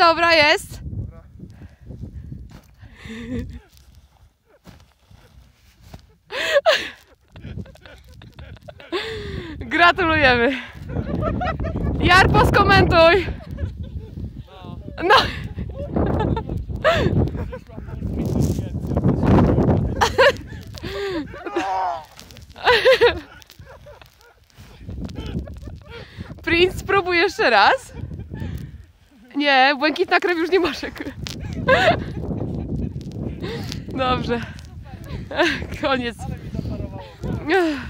dobra, jest. Gratulujemy. Jarpo, skomentuj. No. Prince, spróbuj jeszcze raz. Nie, błękitna krew już nie może. Dobrze. Koniec.